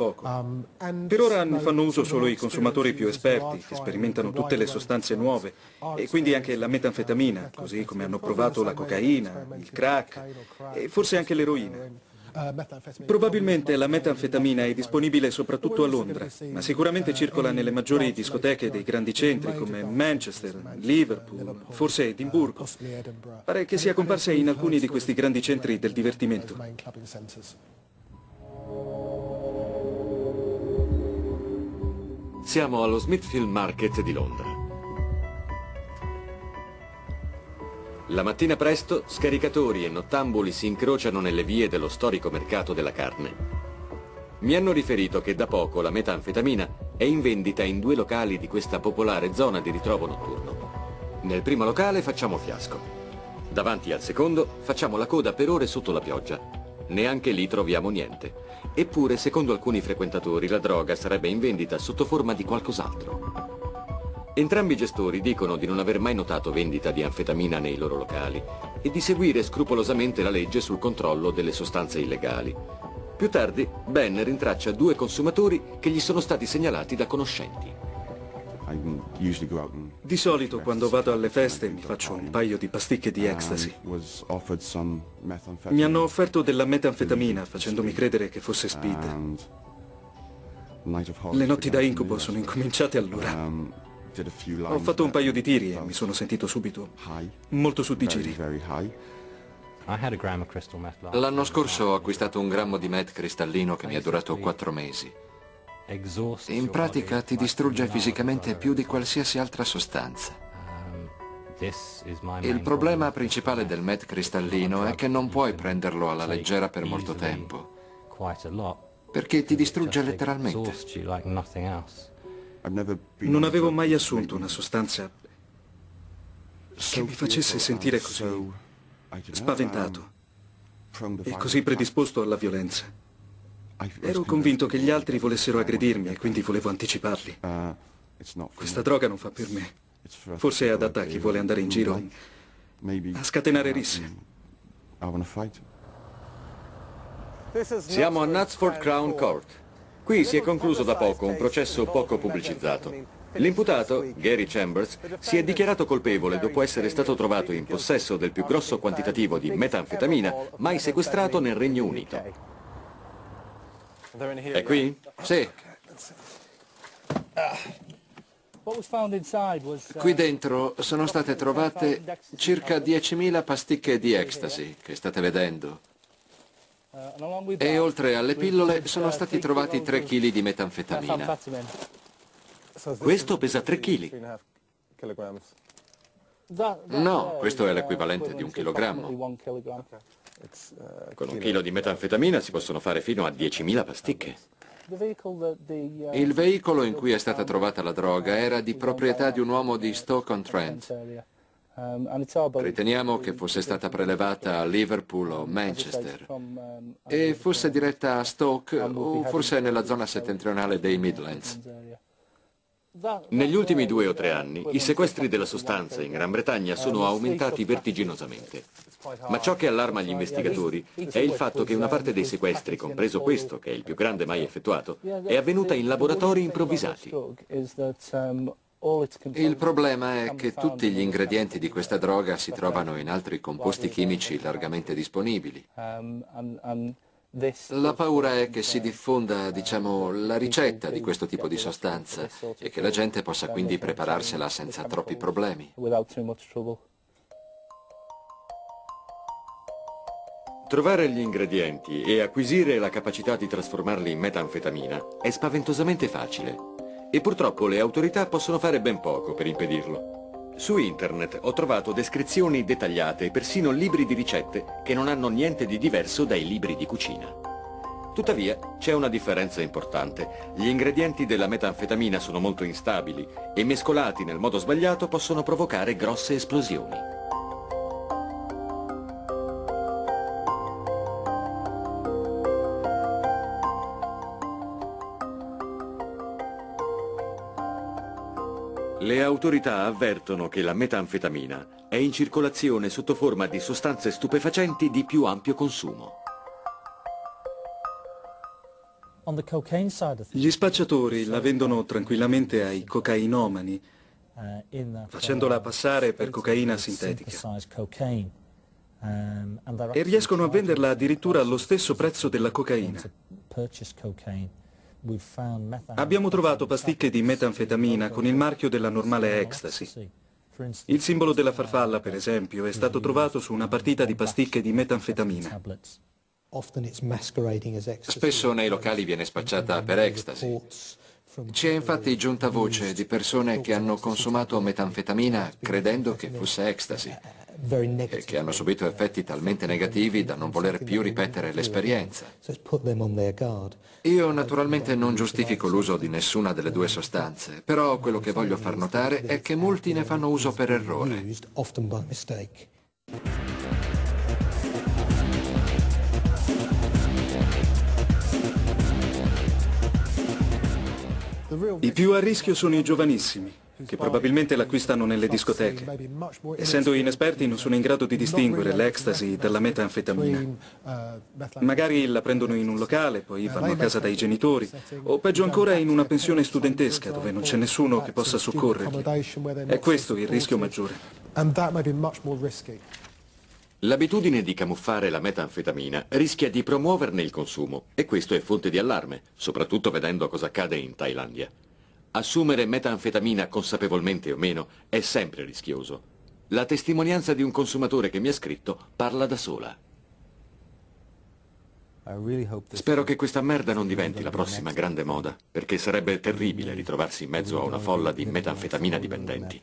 poco. Per ora ne fanno uso solo i consumatori più esperti, che sperimentano tutte le sostanze nuove, e quindi anche la metanfetamina, così come hanno provato la cocaina, il crack e forse anche l'eroina. Probabilmente la metanfetamina è disponibile soprattutto a Londra, ma sicuramente circola nelle maggiori discoteche dei grandi centri come Manchester, Liverpool, forse Edimburgo. Pare che sia comparsa in alcuni di questi grandi centri del divertimento. Siamo allo Smithfield Market di Londra. La mattina presto, scaricatori e nottambuli si incrociano nelle vie dello storico mercato della carne. Mi hanno riferito che da poco la metanfetamina è in vendita in due locali di questa popolare zona di ritrovo notturno. Nel primo locale facciamo fiasco. Davanti al secondo facciamo la coda per ore sotto la pioggia. Neanche lì troviamo niente. Eppure, secondo alcuni frequentatori, la droga sarebbe in vendita sotto forma di qualcos'altro. Entrambi i gestori dicono di non aver mai notato vendita di anfetamina nei loro locali e di seguire scrupolosamente la legge sul controllo delle sostanze illegali. Più tardi, Ben rintraccia due consumatori che gli sono stati segnalati da conoscenti. Di solito quando vado alle feste mi faccio un paio di pasticche di ecstasy. Mi hanno offerto della metanfetamina facendomi credere che fosse speed. Le notti da incubo sono incominciate allora. Ho fatto un paio di tiri e mi sono sentito subito molto su di giri. L'anno scorso ho acquistato un grammo di meth cristallino che mi è durato quattro mesi. In pratica ti distrugge fisicamente più di qualsiasi altra sostanza. Il problema principale del meth cristallino è che non puoi prenderlo alla leggera per molto tempo, perché ti distrugge letteralmente. Non avevo mai assunto una sostanza che mi facesse sentire così spaventato e così predisposto alla violenza. Ero convinto che gli altri volessero aggredirmi e quindi volevo anticiparli. Questa droga non fa per me. Forse è adatta a chi vuole andare in giro a scatenare risse. Siamo a Knutsford Crown Court. Qui si è concluso da poco un processo poco pubblicizzato. L'imputato, Gary Chambers, si è dichiarato colpevole dopo essere stato trovato in possesso del più grosso quantitativo di metanfetamina mai sequestrato nel Regno Unito. È qui? Sì. Qui dentro sono state trovate circa 10.000 pasticche di ecstasy, che state vedendo. E oltre alle pillole sono stati trovati 3 kg di metanfetamina. Questo pesa 3 kg. No, questo è l'equivalente di un chilogrammo. Con un chilo di metanfetamina si possono fare fino a 10.000 pasticche. Il veicolo in cui è stata trovata la droga era di proprietà di un uomo di Stoke-on-Trent. Um, Riteniamo che fosse stata prelevata a Liverpool o Manchester um, e fosse diretta a Stoke o forse nella zona settentrionale dei Midlands. Negli ultimi due o tre anni i sequestri della sostanza in Gran Bretagna sono aumentati vertiginosamente. Ma ciò che allarma gli investigatori è il fatto che una parte dei sequestri, compreso questo, che è il più grande mai effettuato, è avvenuta in laboratori improvvisati. Il problema è che tutti gli ingredienti di questa droga si trovano in altri composti chimici largamente disponibili. La paura è che si diffonda, diciamo, la ricetta di questo tipo di sostanza e che la gente possa quindi prepararsela senza troppi problemi. Trovare gli ingredienti e acquisire la capacità di trasformarli in metanfetamina è spaventosamente facile e purtroppo le autorità possono fare ben poco per impedirlo. Su internet ho trovato descrizioni dettagliate e persino libri di ricette che non hanno niente di diverso dai libri di cucina. Tuttavia c'è una differenza importante. Gli ingredienti della metanfetamina sono molto instabili e mescolati nel modo sbagliato possono provocare grosse esplosioni. Le autorità avvertono che la metanfetamina è in circolazione sotto forma di sostanze stupefacenti di più ampio consumo. Gli spacciatori la vendono tranquillamente ai cocainomani, uh, facendola passare per cocaina sintetica. Um, e riescono a venderla addirittura allo stesso prezzo della cocaina. Abbiamo trovato pasticche di metanfetamina con il marchio della normale ecstasy. Il simbolo della farfalla, per esempio, è stato trovato su una partita di pasticche di metanfetamina. Spesso nei locali viene spacciata per ecstasy. Ci è infatti giunta voce di persone che hanno consumato metanfetamina credendo che fosse ecstasy che hanno subito effetti talmente negativi da non voler più ripetere l'esperienza. Io naturalmente non giustifico l'uso di nessuna delle due sostanze, però quello che voglio far notare è che molti ne fanno uso per errore. I più a rischio sono i giovanissimi che probabilmente l'acquistano nelle discoteche. Essendo inesperti non sono in grado di distinguere l'ecstasy dalla metanfetamina. Magari la prendono in un locale, poi vanno a casa dai genitori, o peggio ancora in una pensione studentesca dove non c'è nessuno che possa soccorrerli. È questo il rischio maggiore. L'abitudine di camuffare la metanfetamina rischia di promuoverne il consumo e questo è fonte di allarme, soprattutto vedendo cosa accade in Thailandia. Assumere metanfetamina consapevolmente o meno è sempre rischioso. La testimonianza di un consumatore che mi ha scritto parla da sola. Spero che questa merda non diventi la prossima grande moda, perché sarebbe terribile ritrovarsi in mezzo a una folla di metanfetamina dipendenti.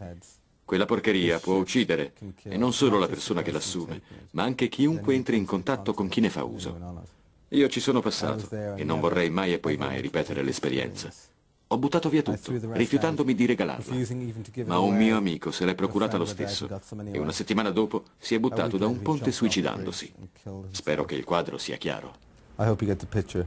Quella porcheria può uccidere, e non solo la persona che l'assume, ma anche chiunque entri in contatto con chi ne fa uso. Io ci sono passato e non vorrei mai e poi mai ripetere l'esperienza. Ho buttato via tutto, rifiutandomi di regalarla. Ma un mio amico se l'è procurata lo stesso e una settimana dopo si è buttato da un ponte suicidandosi. Spero che il quadro sia chiaro. I hope you get the picture.